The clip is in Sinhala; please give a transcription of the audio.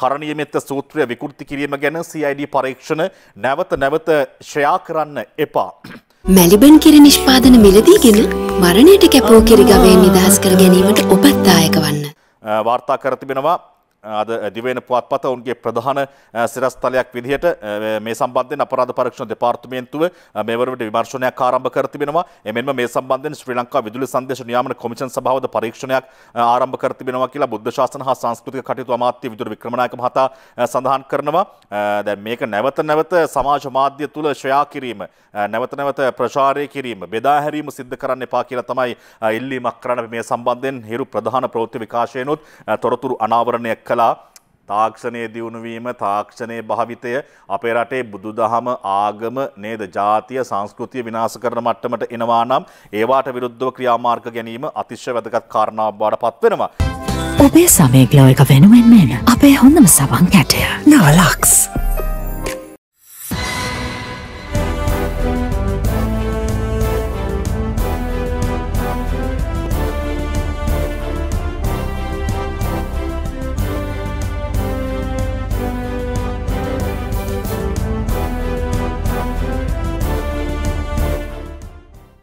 කරණීයමෙත්ත සූත්‍රය විකෘති කිරීම ගැන CID පරීක්ෂණ නැවත නැවත ශ්‍රයා කරන්න එපා. මැලිබන් කිරි නිෂ්පාදන මිලදීගෙන මරණයට කැපෝ කිරි ගවයෙන් නිදහස් කර ගැනීමට ඔබත් දායක වන්න. වාර්තා කර තිබෙනවා අද දිවෙන පුවත්පත ඔවුන්ගේ ප්‍රධාන සිරස්තලයක් විදිහට මේ සම්බන්ධයෙන් අපරාධ පරීක්ෂණ දෙපාර්තමේන්තුව මේ වරට විමර්ශනයක් ආරම්භ කර තිබෙනවා. එමෙන්ම මේ සම්බන්ධයෙන් ශ්‍රී ලංකා විදුලි සංදේශ නියාමන කොමිෂන් සභාවද පරීක්ෂණයක් ආරම්භ කර තිබෙනවා කියලා බුද්ධ ශාසන හා සංස්කෘතික කටයුතු අමාත්‍ය විදුර වික්‍රමනායක මහතා සඳහන් කරනවා. දැන් මේක නැවත නැවත සමාජ මාධ්‍ය තුල ශ්‍රයා කිරීම, නැවත නැවත ප්‍රචාරය කිරීම, බෙදා හැරීම සිද්ධ කරන්න එපා කියලා තමයි ඉල්ලීමක් කරන්න මේ සම්බන්ධයෙන් හිරු ප්‍රධාන ප්‍රවෘත්ති විකාශයනොත් තොරතුරු අනාවරණය කළා තාක්ෂණය දියුණුවීම තාක්ෂණය භාවිතය අපේ රටේ බුදු දහම ආගම නේද ජාතිය සංස්කෘතිය විනාශ කරන මට්ටමට එනවා නම් ඒවාට විරුද්ධව ක්‍රියාමාර්ග ගැනීම අතිශ්‍ය වැදගත් කාරණාවක් බවට පත්වෙනවා. ඔබේ සමය ග්ලෝ එක වෙනුවෙන් එන අපේ හොඳම සවන් කැටය නවලක්ස්.